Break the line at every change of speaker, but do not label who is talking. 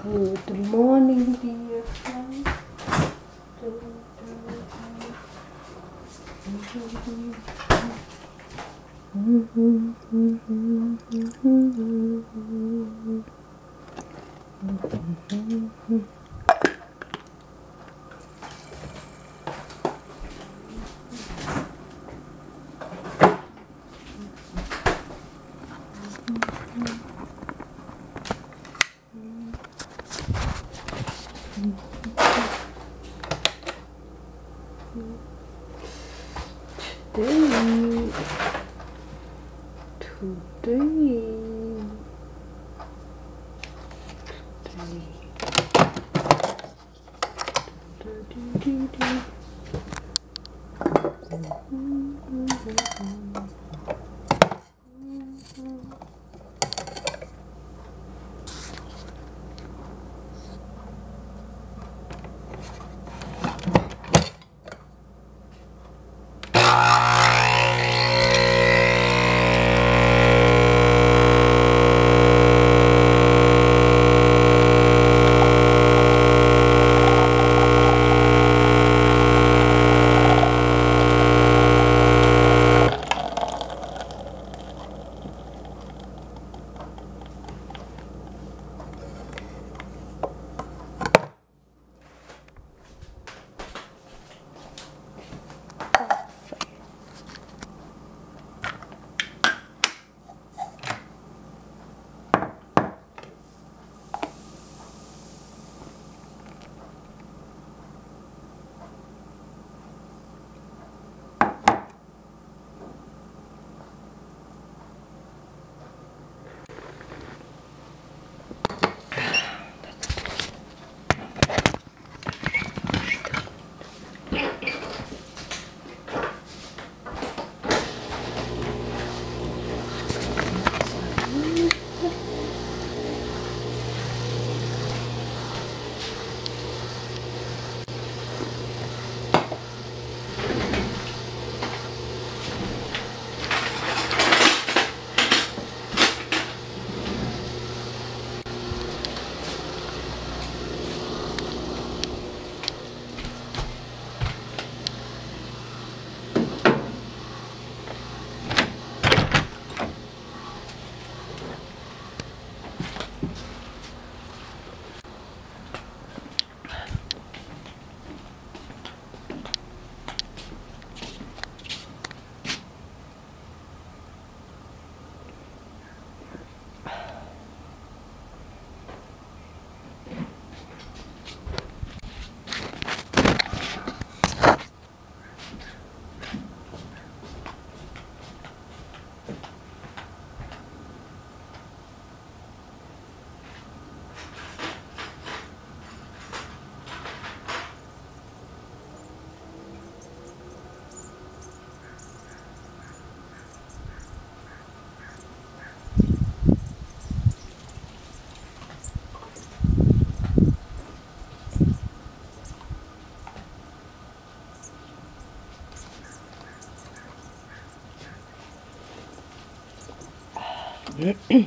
Good morning, dear friends. Today, today, today. 嗯